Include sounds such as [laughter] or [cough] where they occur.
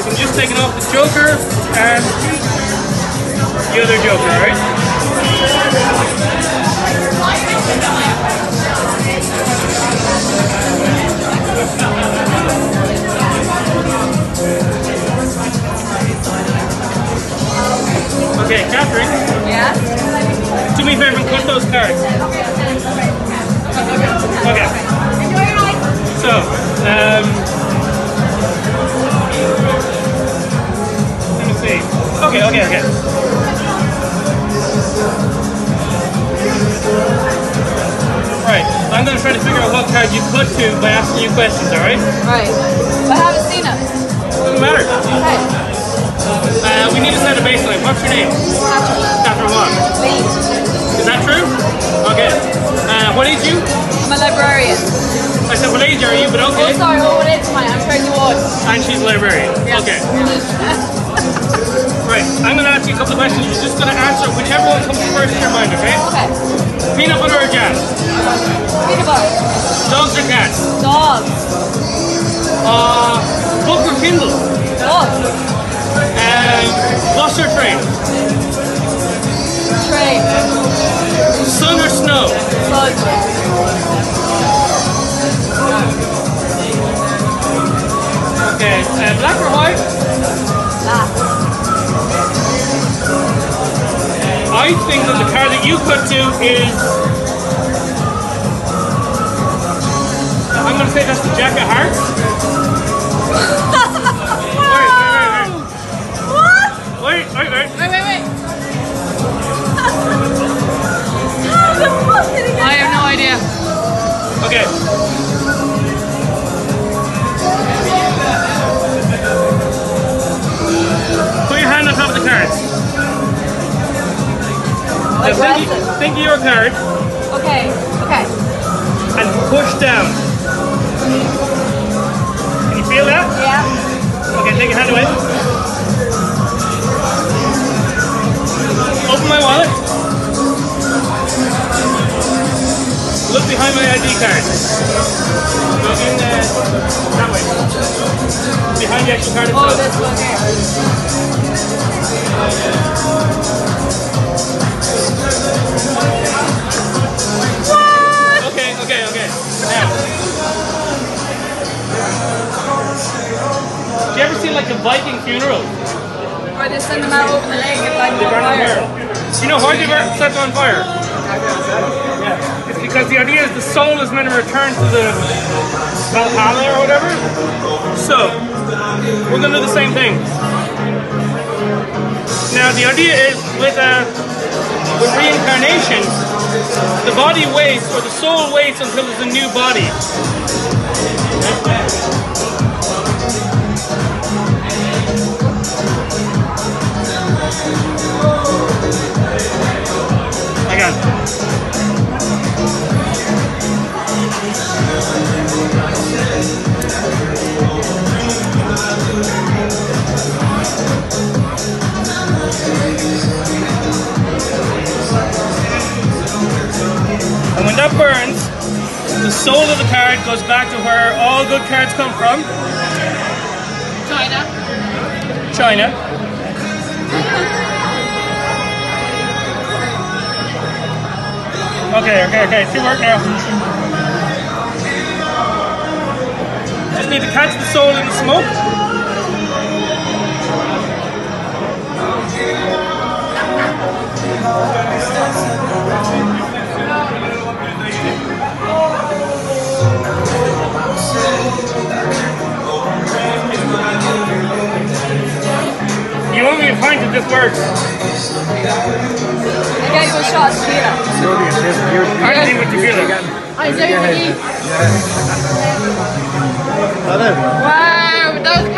just taking off the Joker and the other Joker, alright? Okay, Catherine, Yeah? do me a favor and cut those cards. Okay. So, um, Okay, okay, okay. Right, I'm gonna try to figure out what card you put to by asking you questions, alright? Right. I haven't seen it. Doesn't matter. Okay. Uh, we need to set a baseline. What's your name? Catherine Wong. Leave. Is that true? Okay. Uh, what age you? I'm a librarian. I said, what age are you? But Oh, okay. sorry. Oh, what is mine? I? I'm 31. And she's a librarian. Okay. [laughs] Right. I'm going to ask you a couple of questions. You're just going to answer whichever one comes first in your mind, okay? Okay. Peanut butter or jam? Peanut butter. Dogs or cats? Dogs. Uh, book or Kindle? Dogs. Um, bus or train? Train. Sun or snow? Sun. Okay. Uh, black or white? I think that the car that you cut to is. I'm going to say that's the Jack of Hearts. Now think, think of your card Okay, okay. and push down. Can you feel that? Yeah. Okay, take your hand away. Open my wallet. Look behind my ID card. Look in the, that way. Behind the actual card Oh, this one here. Okay, okay, okay. Now. Do you ever see like a Viking funeral? Or they send them out over the lake and like They burn on fire. fire. You know why they burn, set on fire? Yeah. It's because the idea is the soul is meant to return to the Valhalla or whatever. So, we're gonna do the same thing. Now, the idea is with uh, with reincarnation, the body waits or the soul waits until there's a new body. Soul of the card goes back to where all good cards come from, China. China. Okay, okay, okay. See work now. Just need to catch the soul in the smoke. You works? I get you a shot tequila. I don't think feel like. I do you. Wow, that was